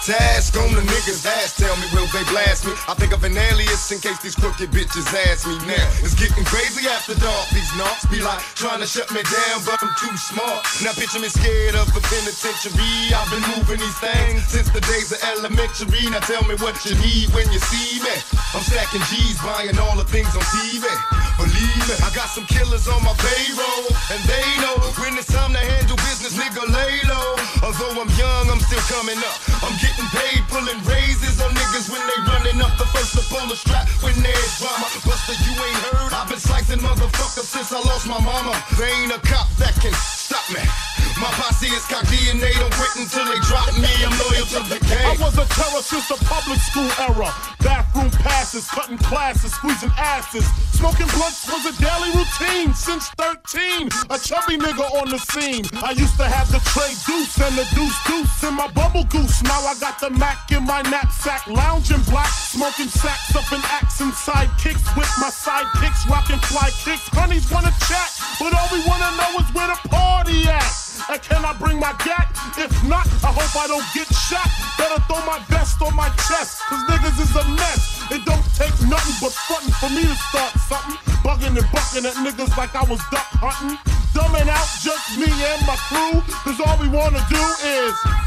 Task on the niggas' ass, tell me will they blast me? I think of an alias in case these crooked bitches ask me now. It's getting crazy after dark. These knocks be like trying to shut me down, but I'm too smart. Now picture me scared of the penitentiary. I've been moving these things since the days of elementary. Now tell me what you need when you see me. I'm stacking G's, buying all the things on TV. Believe me, I got some killers on my payroll, and they know when it's time to handle business, nigga, I'm coming up. I'm getting paid, pulling raises on niggas when they running up the first to pull the strap when there's drama. Buster, you ain't heard. I've been slicing motherfuckers since I lost my mama. They ain't a cop that can stop me. My posse is cock DNA, don't quit until they drop me. I'm loyal to the game. I was a terror since the public school era. Bathroom passes, cutting classes, squeezing asses. Smoking blunts was a daily routine since 13. A chubby nigga on the scene. I used to have the tray deuce and the deuce deuce in my bubble goose. Now I got the Mac in my knapsack, lounging black, smoking sacks up in axe and sidekicks with my sidekicks, rocking fly kicks. Honeys wanna chat, but all we wanna know is where the party at. And can I bring my gat? If not, I hope I don't get shot. Better throw my vest on my chest, cause niggas is a mess. It don't take nothing but frontin' for me to start something. Bugging and bucking at niggas like I was duck hunting. Dumbing out just me and my crew, cause all we wanna do is.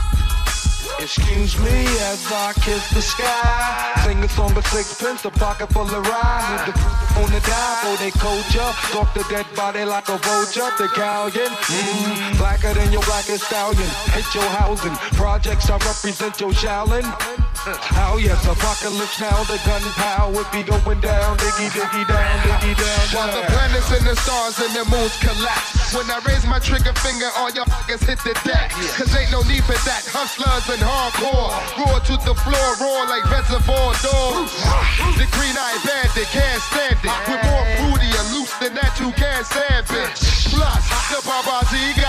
Excuse me as I kiss the sky. Sing a song of sixpence, a pocket full of. With the on the dive, or they culture. Talk the dead body like a vulture. The galleon, mm, blacker than your blackest stallion. Hit your housing. Projects I represent your Shaolin. Oh yes, apocalypse now. The gunpowder be going down. Diggy, diggy down, diggy down. While the planets and the stars and the moons collapse. When I raise my trigger finger, all y'all fuckers hit the deck. Cause ain't no need for that. Hustlers and hardcore. Roar to the floor, roar like reservoir dogs. The green eyed bandit can't stand it. With more booty and loose than that, you can't stand bitch. Plus, the paparazzi got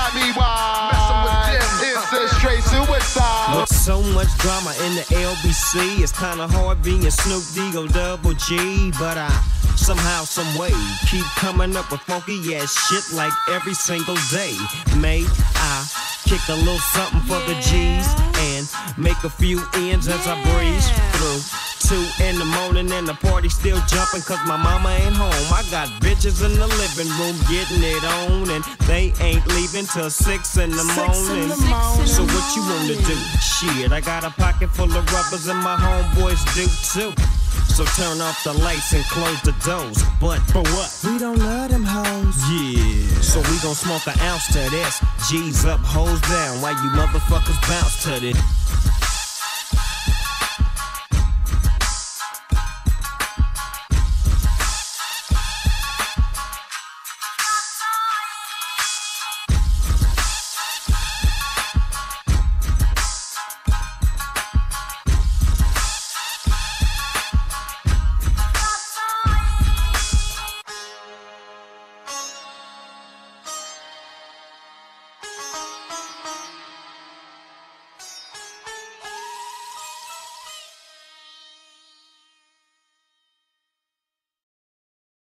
much drama in the LBC, it's kinda hard being Snoop D-O Double G, but I somehow, some way keep coming up with funky ass shit like every single day. May I kick a little something for the G's and make a few ends as I breeze through. Two in the morning and the party still jumping cause my mama ain't home. I got bitches in the living room getting it on and they ain't leaving till six in the morning. So what you wanna do? Shit, I got a pocket full of rubbers and my homeboys do too. So turn off the lights and close the doors. But for what? We don't love them hoes. Yeah. So we gon' smoke an ounce to this. G's up, hoes down. Why you motherfuckers bounce to this.